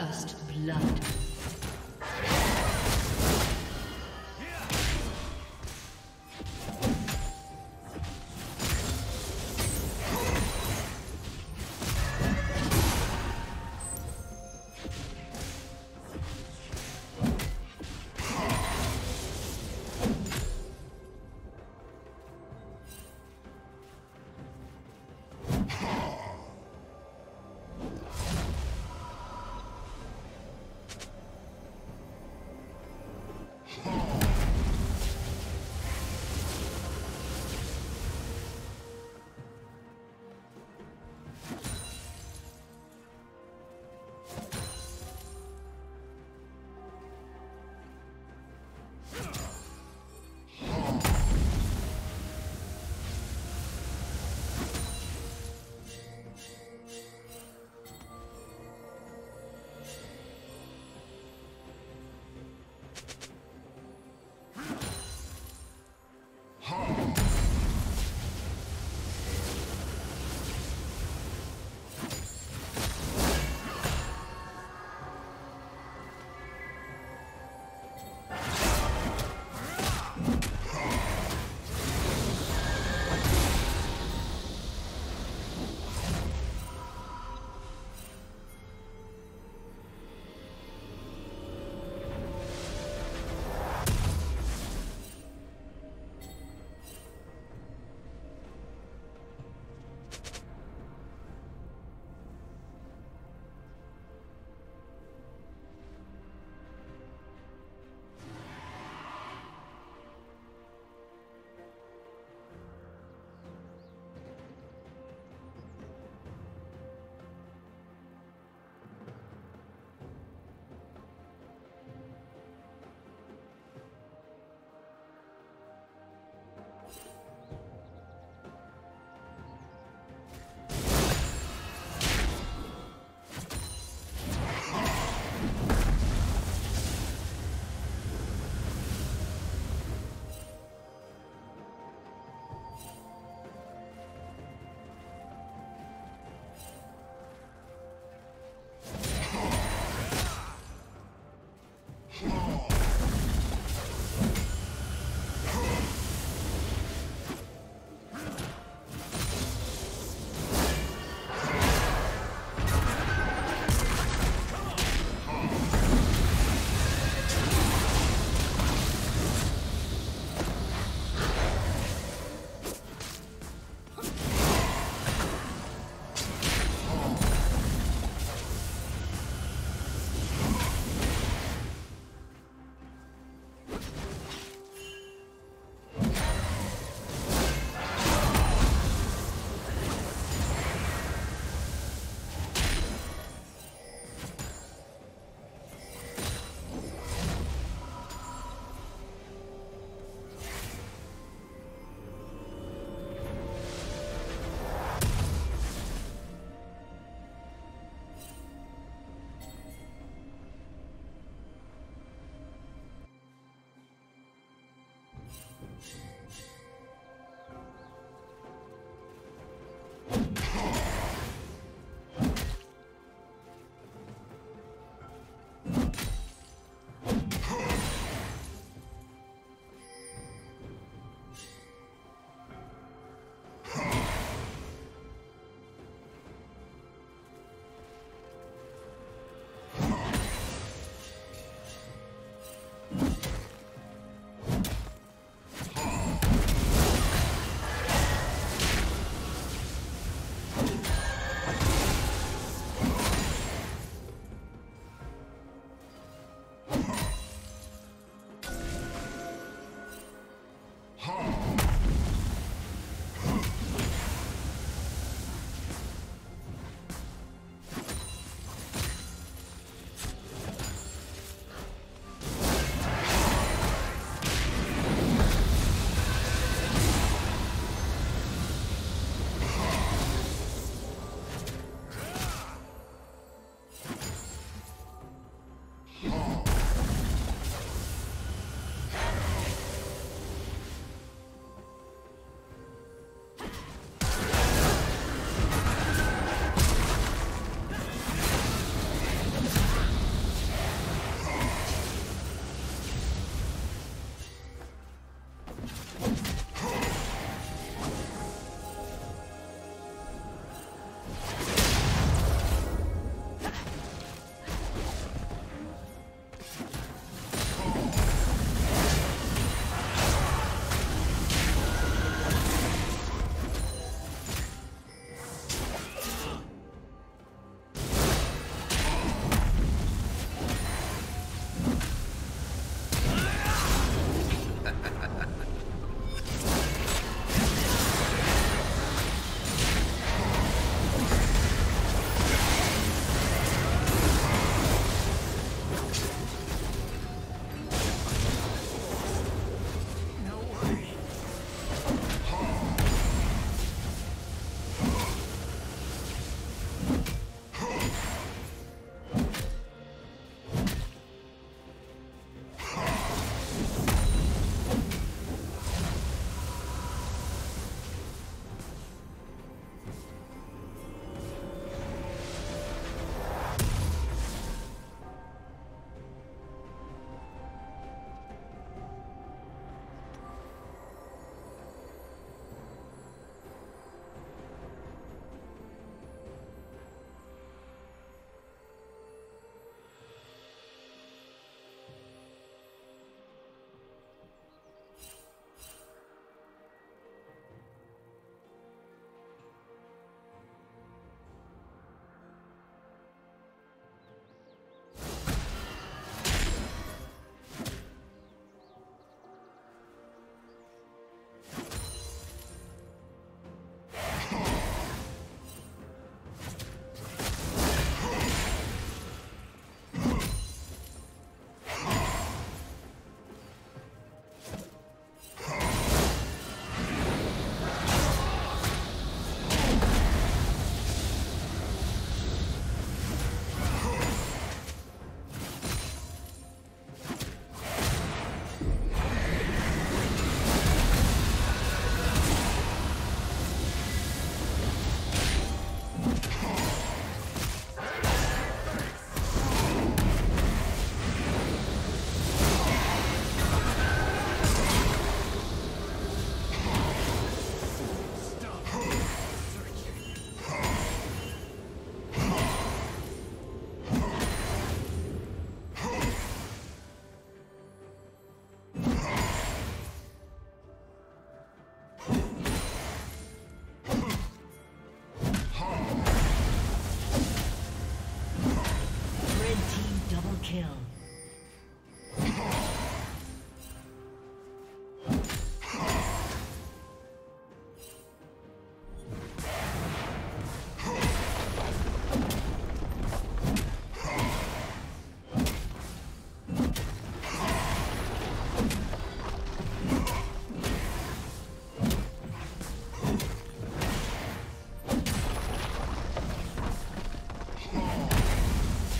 First blood.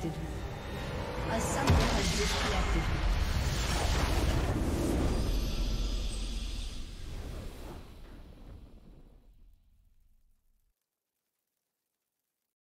Disconnected.